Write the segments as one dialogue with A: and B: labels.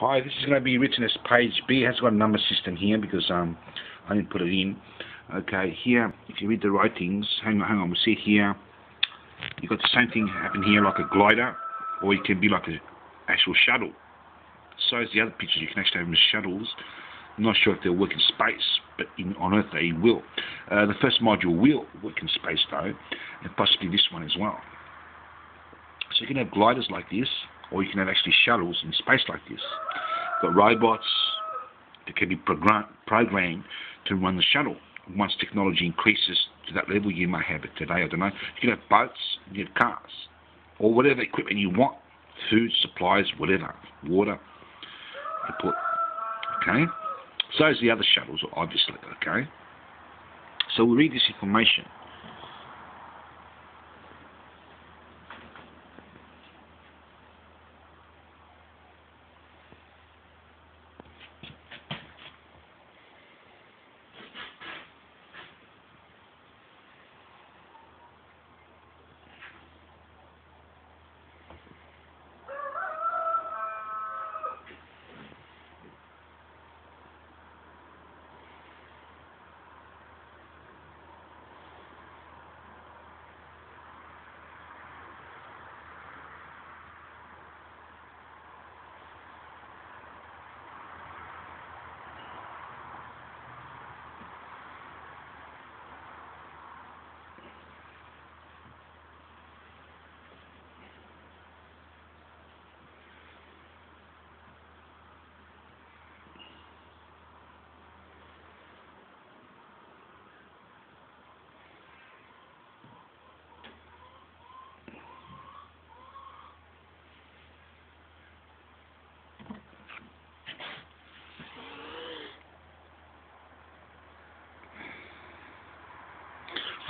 A: Hi, this is going to be written as page B. It has got a number system here because um, I didn't put it in. Okay, here, if you read the writings, hang on, hang on, we'll see here. You've got the same thing happen here like a glider, or it can be like an actual shuttle. So as the other pictures, you can actually have them as shuttles. I'm not sure if they'll work in space, but in, on Earth they will. Uh, the first module will work in space though, and possibly this one as well. So you can have gliders like this, or you can have actually shuttles in space like this. You've got robots that can be program programmed to run the shuttle. Once technology increases to that level, you may have it today, I don't know. You can have boats, you can have cars, or whatever equipment you want, food, supplies, whatever, water, put, okay? So is the other shuttles, obviously, okay? So we read this information.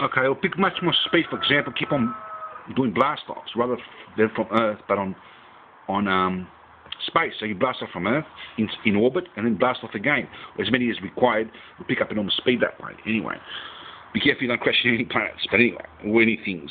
A: Okay, it'll pick much more speed. For example, keep on doing blast offs rather than from Earth, but on on um, space. So you blast off from Earth in, in orbit and then blast off again. As many as required, will pick up enormous speed that way. Anyway, be careful you don't crash into any planets. But anyway, or any things.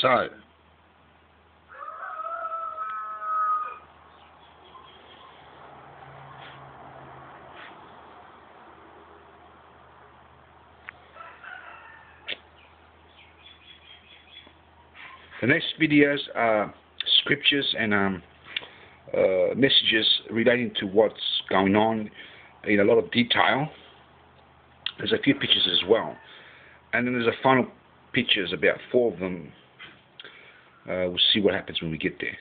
A: So, the next videos are scriptures and um, uh, messages relating to what's going on in a lot of detail. There's a few pictures as well. And then there's a final pictures, about four of them. Uh, we'll see what happens when we get there.